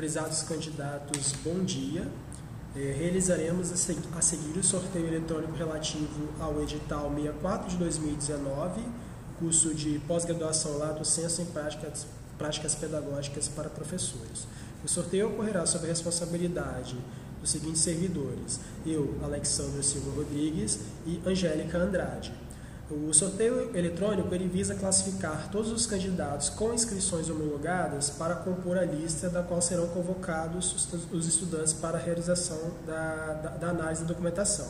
Prezados candidatos, bom dia. É, realizaremos a seguir o sorteio eletrônico relativo ao edital 64 de 2019, curso de pós-graduação Lato Senso em práticas, práticas Pedagógicas para Professores. O sorteio ocorrerá sob a responsabilidade dos seguintes servidores: eu, Alexandre Silva Rodrigues e Angélica Andrade. O sorteio eletrônico ele visa classificar todos os candidatos com inscrições homologadas para compor a lista da qual serão convocados os estudantes para a realização da, da, da análise da documentação.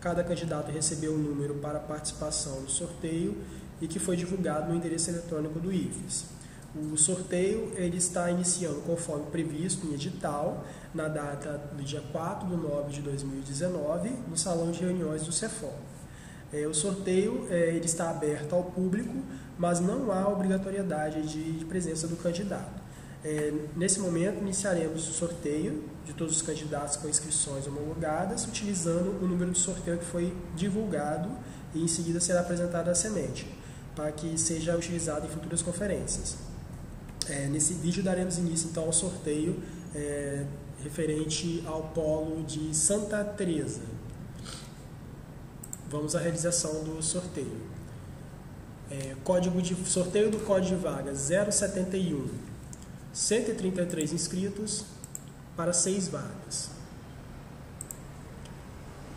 Cada candidato recebeu um número para participação no sorteio e que foi divulgado no endereço eletrônico do IFES. O sorteio ele está iniciando conforme previsto em edital, na data do dia 4 de 9 de 2019, no Salão de Reuniões do CEFOL. É, o sorteio é, ele está aberto ao público, mas não há obrigatoriedade de, de presença do candidato. É, nesse momento, iniciaremos o sorteio de todos os candidatos com inscrições homologadas, utilizando o número de sorteio que foi divulgado e em seguida será apresentada a semente, para que seja utilizado em futuras conferências. É, nesse vídeo daremos início então ao sorteio é, referente ao polo de Santa Teresa. Vamos à realização do sorteio. É, código de sorteio do código de vaga 071. 133 inscritos para 6 vagas.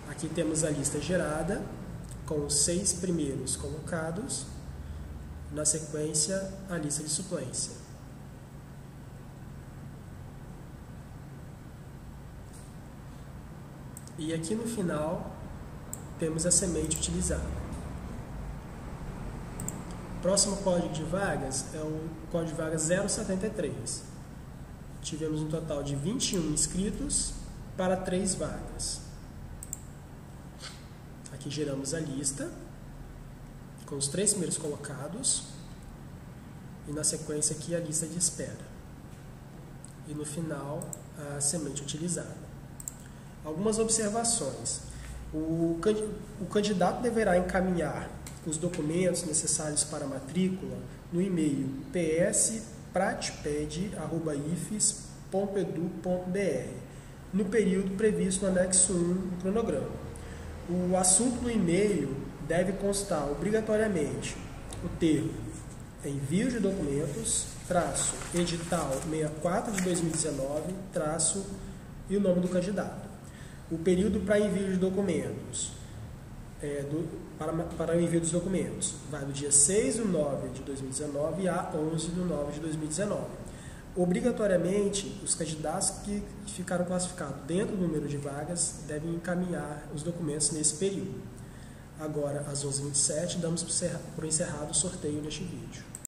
Aqui temos a lista gerada com os seis primeiros colocados, na sequência a lista de suplência. E aqui no final temos a semente utilizada. Próximo código de vagas é o código de vagas 073. Tivemos um total de 21 inscritos para 3 vagas. Aqui geramos a lista com os três primeiros colocados e na sequência aqui a lista de espera. E no final a semente utilizada. Algumas observações. O, candidato deverá encaminhar os documentos necessários para a matrícula no e-mail pspratped.ifes.edu.br no período previsto no anexo 1 do cronograma. O assunto no e-mail deve constar obrigatoriamente o termo envio de documentos, traço edital 64 de 2019, traço e o nome do candidato o período para envio de documentos, é, do, para, para o envio dos documentos, vai do dia 6 de 9 de 2019 a 11 de 9 de 2019. Obrigatoriamente, os candidatos que ficaram classificados dentro do número de vagas devem encaminhar os documentos nesse período. Agora, às 11h27, damos por encerrado o sorteio neste vídeo.